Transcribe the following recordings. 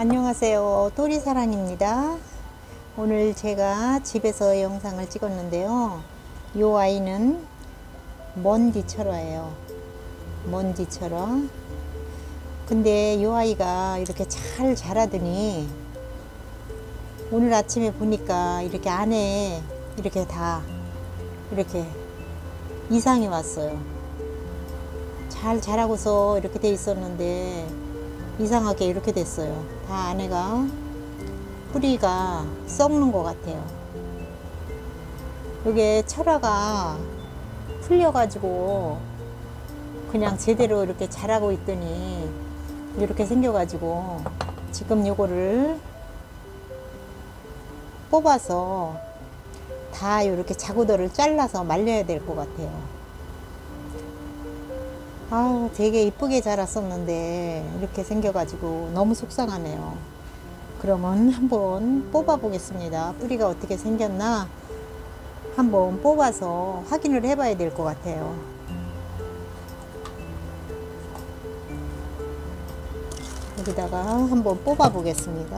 안녕하세요. 또리사랑입니다. 오늘 제가 집에서 영상을 찍었는데요. 이 아이는 먼지철화예요. 먼지철화. 근데 이 아이가 이렇게 잘 자라더니 오늘 아침에 보니까 이렇게 안에 이렇게 다 이렇게 이상이 왔어요. 잘 자라고서 이렇게 돼 있었는데 이상하게 이렇게 됐어요. 다 안에가 뿌리가 썩는 것 같아요. 이게 철화가 풀려 가지고 그냥 제대로 이렇게 자라고 있더니 이렇게 생겨 가지고 지금 요거를 뽑아서 다 이렇게 자구도를 잘라서 말려야 될 것 같아요. 아 되게 이쁘게 자랐었는데 이렇게 생겨가지고 너무 속상하네요. 그러면 한번 뽑아 보겠습니다. 뿌리가 어떻게 생겼나 한번 뽑아서 확인을 해 봐야 될 것 같아요. 여기다가 한번 뽑아 보겠습니다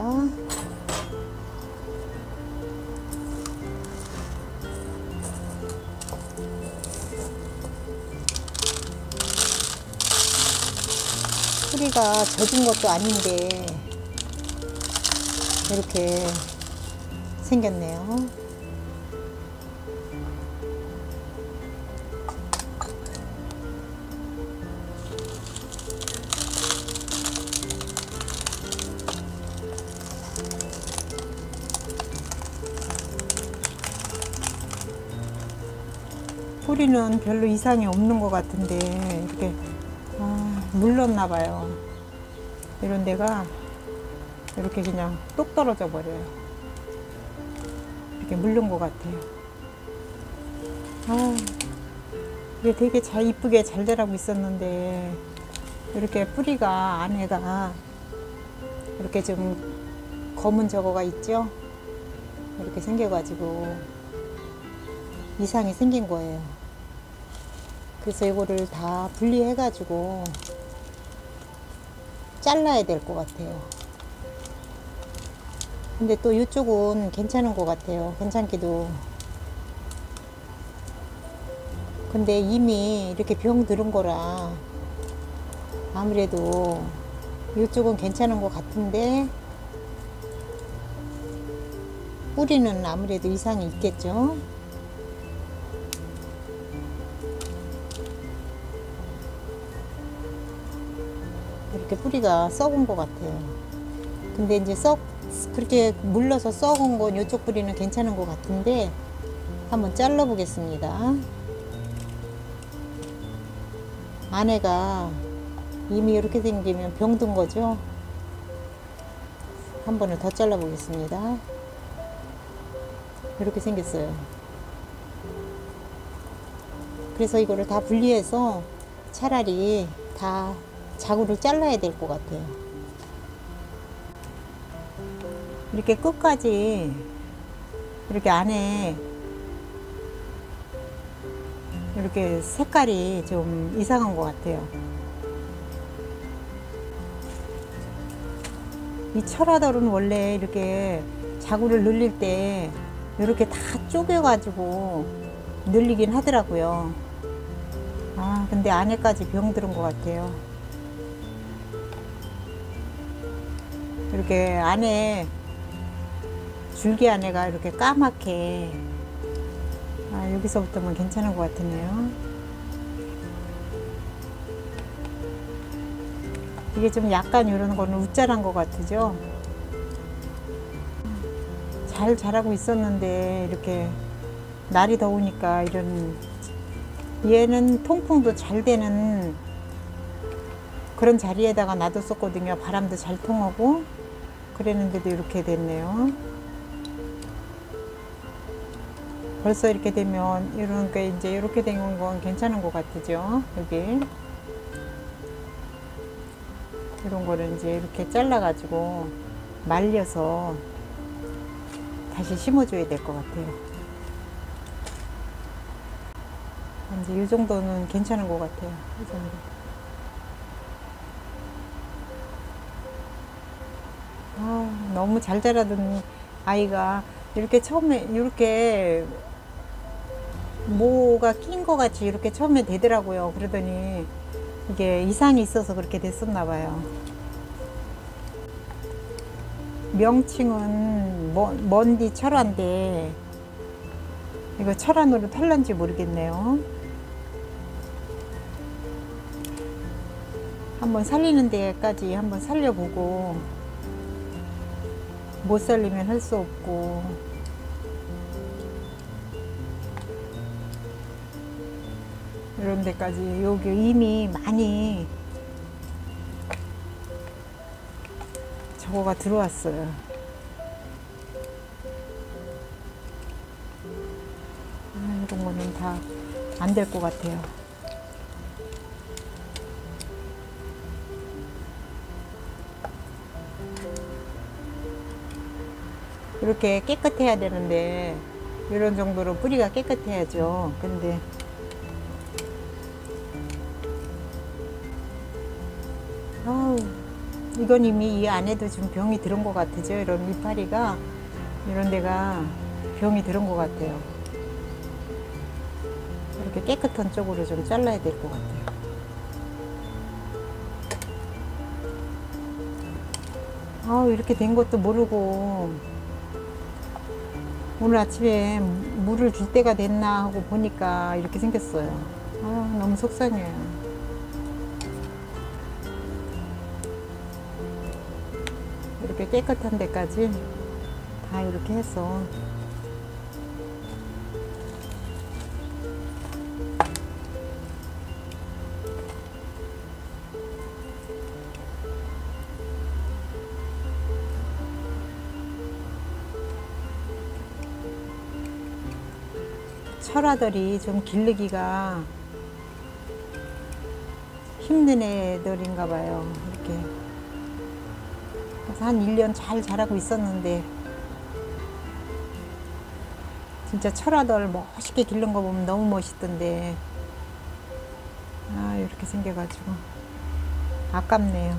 뿌리가 젖은 것도 아닌데 이렇게 생겼네요. 뿌리는 별로 이상이 없는 것 같은데 이렇게 아, 물렀나 봐요. 이런 데가 이렇게 그냥 똑 떨어져 버려요. 이렇게 물른 것 같아요. 아, 이게 되게 잘 이쁘게 잘 자라고 있었는데 이렇게 뿌리가 안에가 이렇게 좀 검은 저거가 있죠? 이렇게 생겨가지고 이상이 생긴 거예요. 그래서 이거를 다 분리해 가지고 잘라야 될 것 같아요. 근데 또 이쪽은 괜찮은 것 같아요. 괜찮기도. 근데 이미 이렇게 병 들은 거라 아무래도 이쪽은 괜찮은 것 같은데 뿌리는 아무래도 이상이 있겠죠 이렇게 뿌리가 썩은 것 같아요. 근데 이제 썩 그렇게 물러서 썩은 건 이쪽 뿌리는 괜찮은 것 같은데 한번 잘라 보겠습니다. 안에가 이미 이렇게 생기면 병든 거죠. 한 번을 더 잘라 보겠습니다. 이렇게 생겼어요. 그래서 이거를 다 분리해서 차라리 다 자구를 잘라야 될 것 같아요. 이렇게 끝까지 이렇게 안에 이렇게 색깔이 좀 이상한 것 같아요. 이 철화돌은 원래 이렇게 자구를 늘릴 때 이렇게 다 쪼개가지고 늘리긴 하더라고요. 아, 근데 안에까지 병 들은 것 같아요. 이렇게 안에 줄기 안에가 이렇게 까맣게 아, 여기서부터는 괜찮은 것 같으네요. 이게 좀 약간 이런 거는 우짜란 것 같으죠? 잘 자라고 있었는데 이렇게 날이 더우니까 이런 얘는 통풍도 잘 되는 그런 자리에다가 놔뒀었거든요. 바람도 잘 통하고 그랬는데도 이렇게 됐네요. 벌써 이렇게 되면 이런 게 이제 이렇게 된 건 괜찮은 것 같죠. 여기 이런 거를 이제 이렇게 잘라 가지고 말려서 다시 심어줘야 될 것 같아요. 이제 이 정도는 괜찮은 것 같아요. 이 정도. 너무 잘 자라던 아이가 이렇게 처음에 이렇게 뭐가 낀 거 같이 이렇게 처음에 되더라고요. 그러더니 이게 이상이 있어서 그렇게 됐었나 봐요. 명칭은 뭐, 먼디 철화인데 이거 철화노로 탈런지 모르겠네요. 한번 살리는 데까지 한번 살려보고 못 살리면 할 수 없고 이런 데까지 여기 이미 많이 저거가 들어왔어요. 아, 이런 거는 다 안 될 것 같아요. 이렇게 깨끗해야 되는데 이런 정도로 뿌리가 깨끗해야죠. 근데 아우 이건 이미 이 안에도 좀 병이 들은 것 같으죠. 이런 이파리가 이런 데가 병이 들은 것 같아요. 이렇게 깨끗한 쪽으로 좀 잘라야 될 것 같아요. 아우 이렇게 된 것도 모르고 오늘 아침에 물을 줄 때가 됐나 하고 보니까 이렇게 생겼어요. 아, 너무 속상해요. 이렇게 깨끗한 데까지 다 이렇게 해서 철화들이 좀 기르기가 힘든 애들인가 봐요. 이렇게. 그래서 한 1년 잘 자라고 있었는데 진짜 철화들 멋있게 기른 거 보면 너무 멋있던데 아 이렇게 생겨가지고 아깝네요.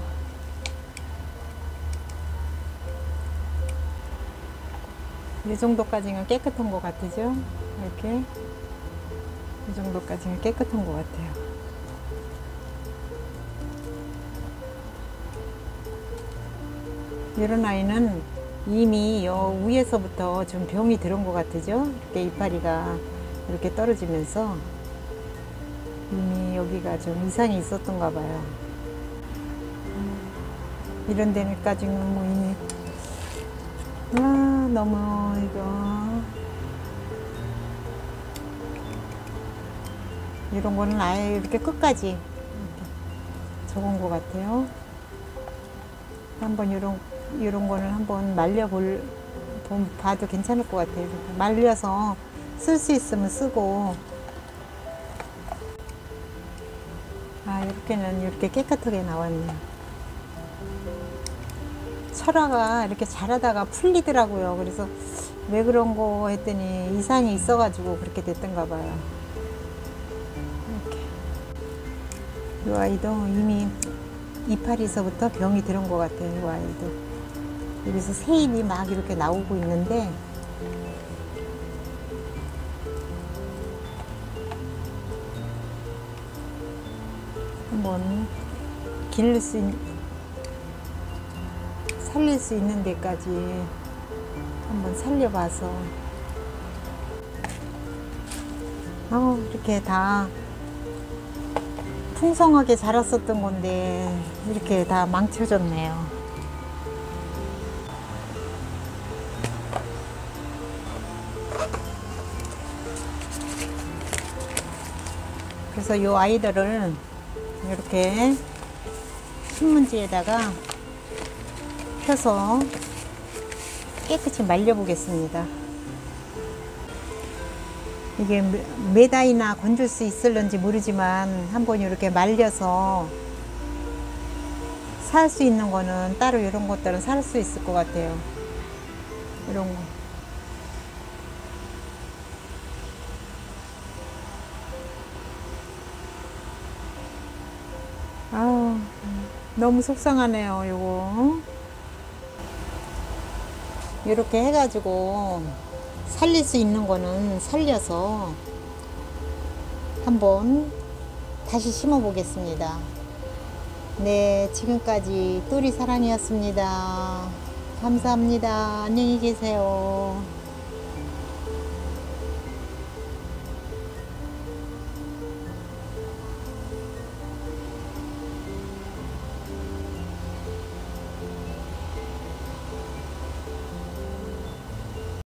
이 정도까지는 깨끗한 것 같으죠? 이렇게 이 정도까지는 깨끗한 것 같아요. 이런 아이는 이미 요 위에서부터 좀 병이 들은 것 같으죠? 이렇게 이파리가 이렇게 떨어지면서 이미 여기가 좀 이상이 있었던가 봐요. 이런 데는까지는 뭐 이미 아 너무 이거 이런 거는 아예 이렇게 끝까지 이렇게 적은 것 같아요. 한번 이런 이런 거는 한번 말려볼 봄- 봐도 괜찮을 것 같아요. 말려서 쓸 수 있으면 쓰고 아 이렇게는 이렇게 깨끗하게 나왔네요. 철화가 이렇게 자라다가 풀리더라고요. 그래서 왜 그런 거 했더니 이상이 있어가지고 그렇게 됐던가 봐요. 이 아이도 이미 이파리서부터 병이 들은 것 같아요. 이 아이도. 여기서 새잎이 막 이렇게 나오고 있는데 한번 기를 수 있, 살릴 수 있는 데까지 한번 살려봐서 아 이렇게 다 풍성하게 자랐었던 건데 이렇게 다 망쳐졌네요. 그래서 이 아이들을 이렇게 신문지에다가 펴서 깨끗이 말려 보겠습니다. 이게 아이나 건질 수 있을런지 모르지만 한번 이렇게 말려서 살 수 있는 거는 따로 이런 것들은 살 수 있을 것 같아요. 이런 거. 아 너무 속상하네요, 요거. 이렇게 해가지고 살릴 수 있는 거는 살려서 한번 다시 심어 보겠습니다. 네, 지금까지 또리 사랑이었습니다. 감사합니다. 안녕히 계세요.